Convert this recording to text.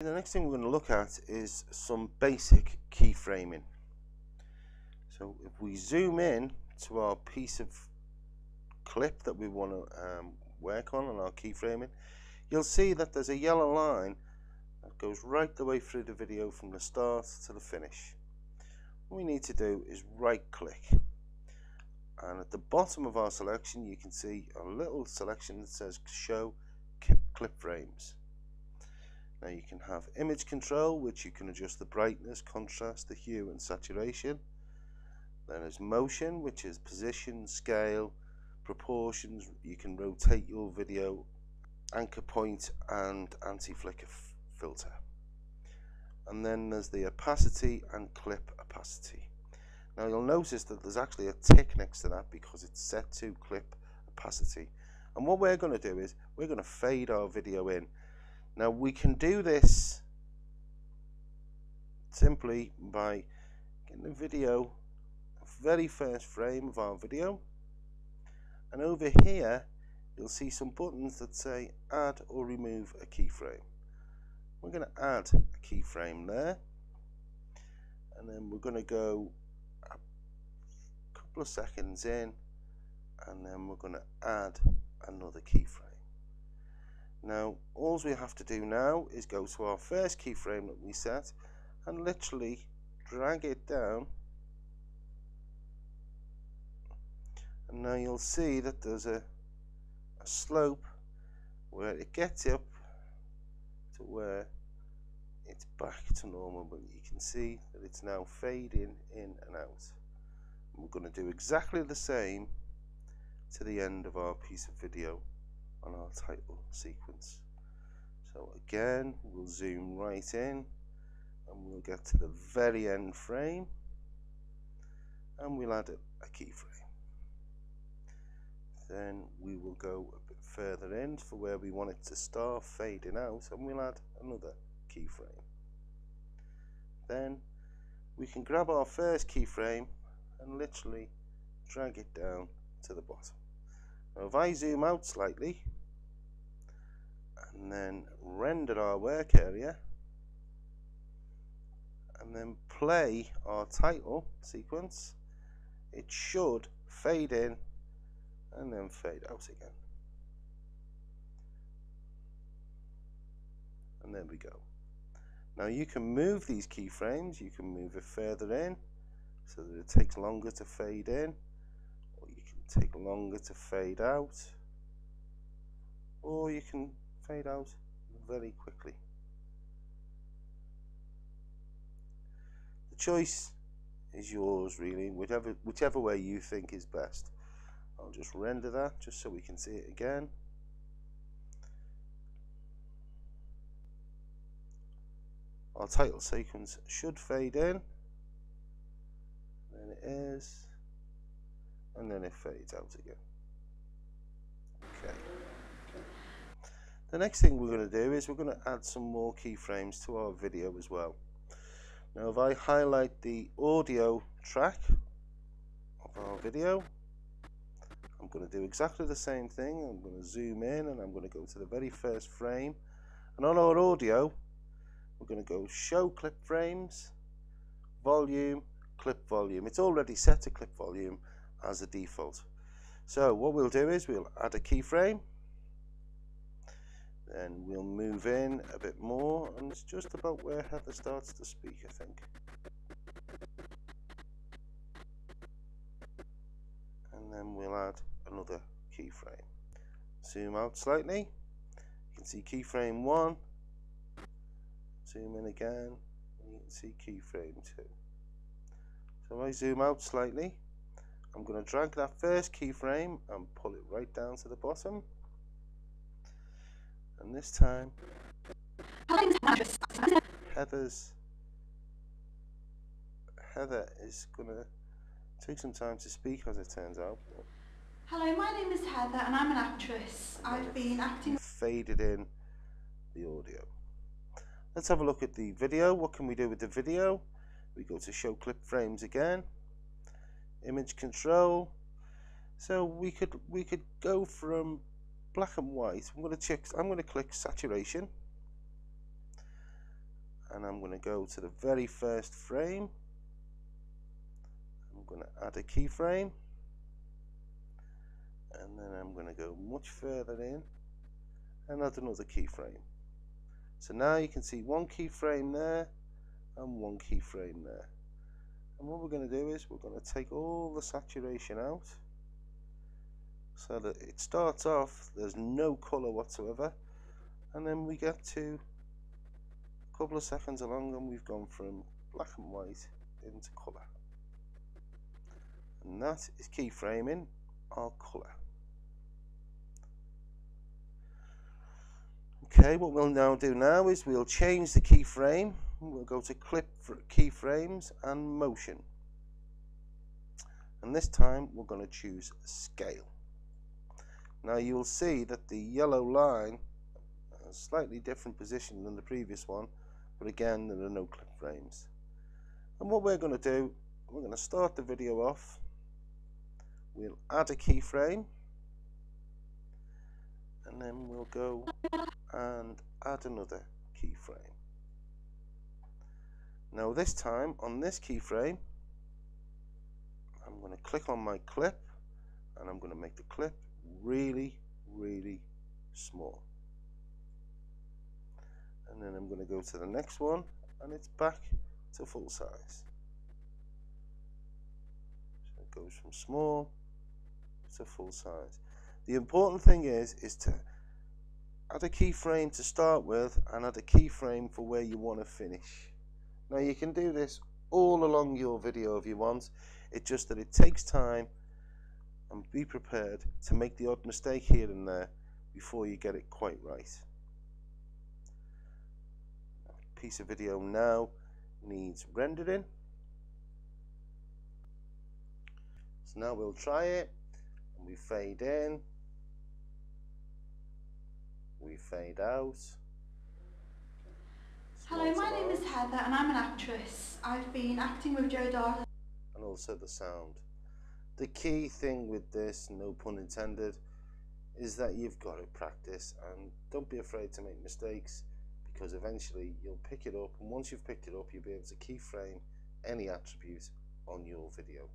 The next thing we're going to look at is some basic keyframing. So if we zoom in to our piece of clip that we want to um, work on and our keyframing, you'll see that there's a yellow line that goes right the way through the video from the start to the finish. What we need to do is right click and at the bottom of our selection you can see a little selection that says show clip frames. Now you can have image control which you can adjust the brightness, contrast, the hue and saturation. Then there's motion which is position, scale, proportions. You can rotate your video, anchor point and anti-flicker filter. And then there's the opacity and clip opacity. Now you'll notice that there's actually a tick next to that because it's set to clip opacity. And what we're going to do is we're going to fade our video in now we can do this simply by getting the video, very first frame of our video, and over here you'll see some buttons that say add or remove a keyframe. We're going to add a keyframe there, and then we're going to go a couple of seconds in, and then we're going to add another keyframe. Now, all we have to do now is go to our first keyframe that we set and literally drag it down. And now you'll see that there's a, a slope where it gets up to where it's back to normal, but you can see that it's now fading in and out. And we're going to do exactly the same to the end of our piece of video on our title sequence. So again, we'll zoom right in and we'll get to the very end frame and we'll add a, a keyframe. Then we will go a bit further in for where we want it to start fading out and we'll add another keyframe. Then we can grab our first keyframe and literally drag it down to the bottom. Now if I zoom out slightly and then render our work area and then play our title sequence. It should fade in and then fade out again. And there we go. Now you can move these keyframes. You can move it further in so that it takes longer to fade in or you can take longer to fade out or you can fade out very quickly. The choice is yours really, whichever, whichever way you think is best. I'll just render that just so we can see it again. Our title sequence should fade in. Then it is and then it fades out again. Okay. The next thing we're going to do is we're going to add some more keyframes to our video as well. Now if I highlight the audio track of our video, I'm going to do exactly the same thing. I'm going to zoom in and I'm going to go to the very first frame. And on our audio, we're going to go show clip frames, volume, clip volume. It's already set to clip volume as a default. So what we'll do is we'll add a keyframe then we'll move in a bit more and it's just about where Heather starts to speak I think. And then we'll add another keyframe. Zoom out slightly. You can see keyframe 1. Zoom in again and you can see keyframe 2. So I zoom out slightly I'm going to drag that first keyframe and pull it right down to the bottom. And this time, Heather's Heather is going to take some time to speak as it turns out. Hello, my name is Heather and I'm an actress. I've been acting... Faded in the audio. Let's have a look at the video. What can we do with the video? We go to show clip frames again image control so we could we could go from black and white. I'm going to check I'm going to click saturation. And I'm going to go to the very first frame. I'm going to add a keyframe. And then I'm going to go much further in and add another keyframe. So now you can see one keyframe there and one keyframe there. And what we're going to do is we're going to take all the saturation out so that it starts off there's no color whatsoever. And then we get to a couple of seconds along and we've gone from black and white into color and that is keyframing our color okay what we'll now do now is we'll change the keyframe. We'll go to clip for keyframes and motion. And this time we're going to choose scale now you'll see that the yellow line a slightly different position than the previous one, but again there are no clip frames. And what we're going to do, we're going to start the video off, we'll add a keyframe, and then we'll go and add another keyframe. Now this time on this keyframe, I'm going to click on my clip and I'm going to make the clip really, really small. And go to the next one and it's back to full size. So it goes from small to full size. The important thing is, is to add a keyframe to start with and add a keyframe for where you want to finish. Now you can do this all along your video if you want. It's just that it takes time and be prepared to make the odd mistake here and there before you get it quite right. Piece of video now needs rendering. So now we'll try it and we fade in, we fade out. Hello, my name is Heather and I'm an actress. I've been acting with Jodada. And also the sound. The key thing with this, no pun intended, is that you've got to practice and don't be afraid to make mistakes because eventually you'll pick it up and once you've picked it up you'll be able to keyframe any attribute on your video.